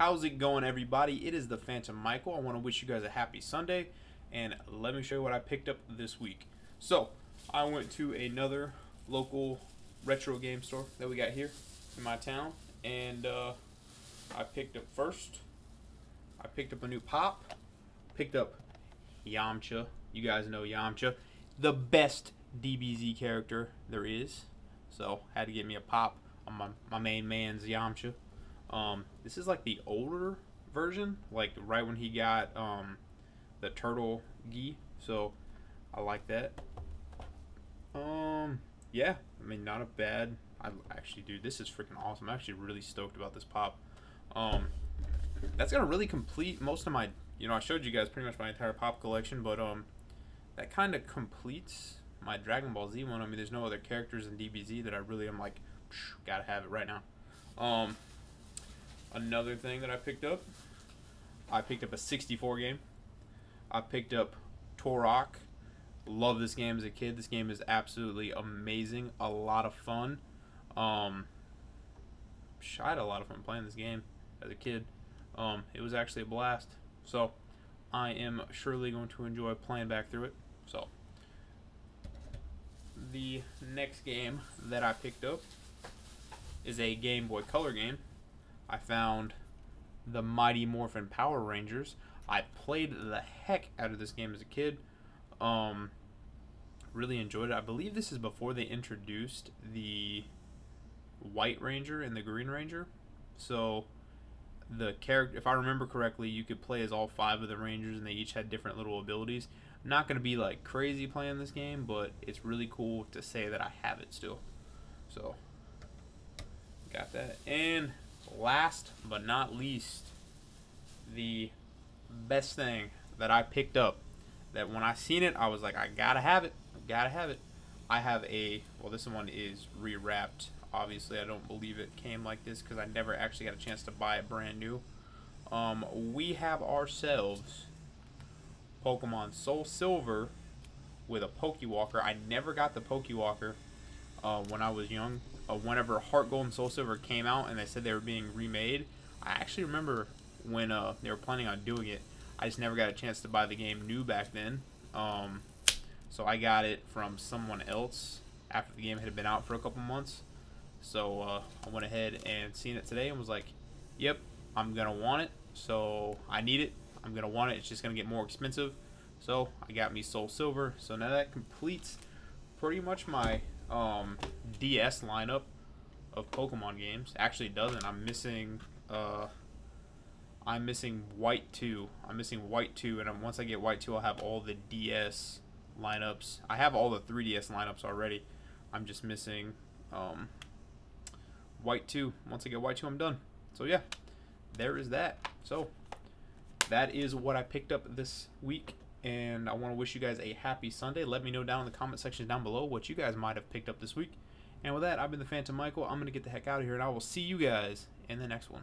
How's it going, everybody? It is the Phantom Michael. I want to wish you guys a happy Sunday, and let me show you what I picked up this week. So, I went to another local retro game store that we got here in my town, and uh, I picked up first. I picked up a new pop. Picked up Yamcha. You guys know Yamcha, the best DBZ character there is. So, had to get me a pop on my, my main man's Yamcha. Um, this is like the older version, like right when he got um, the turtle gi. So I like that. Um, yeah, I mean not a bad. I actually, dude, this is freaking awesome. I'm actually really stoked about this pop. Um, that's gonna really complete most of my. You know, I showed you guys pretty much my entire pop collection, but um, that kind of completes my Dragon Ball Z one. I mean, there's no other characters in DBZ that I really am like, gotta have it right now. Um, another thing that I picked up. I picked up a 64 game. I picked up Turok. Love this game as a kid. This game is absolutely amazing. A lot of fun. Um, I had a lot of fun playing this game as a kid. Um, it was actually a blast. So I am surely going to enjoy playing back through it. So the next game that I picked up is a Game Boy Color game. I found the Mighty Morphin Power Rangers. I played the heck out of this game as a kid. Um, really enjoyed it. I believe this is before they introduced the White Ranger and the Green Ranger. So the character, if I remember correctly, you could play as all five of the Rangers, and they each had different little abilities. not gonna be like crazy playing this game, but it's really cool to say that I have it still. So got that and last but not least, the best thing that I picked up that when I seen it, I was like, I gotta have it. I gotta have it. I have a, well, this one is rewrapped. Obviously, I don't believe it came like this because I never actually got a chance to buy it brand new. Um, we have ourselves Pokemon Soul Silver with a Pokewalker. I never got the Pokewalker uh, when I was young uh, whenever Heart Gold and Soul Silver came out and they said they were being remade. I actually remember when uh, they were planning on doing it. I just never got a chance to buy the game new back then. Um, so I got it from someone else after the game had been out for a couple months. So uh, I went ahead and seen it today and was like, yep, I'm going to want it. So I need it. I'm going to want it. It's just going to get more expensive. So I got me Soul Silver. So now that completes pretty much my um, DS lineup of Pokemon games. Actually, it doesn't. I'm missing. Uh, I'm missing White two. I'm missing White two, and once I get White two, I'll have all the DS lineups. I have all the 3DS lineups already. I'm just missing um, White two. Once I get White two, I'm done. So yeah, there is that. So that is what I picked up this week and I want to wish you guys a happy Sunday. Let me know down in the comment section down below what you guys might have picked up this week. And with that, I've been the Phantom Michael. I'm going to get the heck out of here, and I will see you guys in the next one.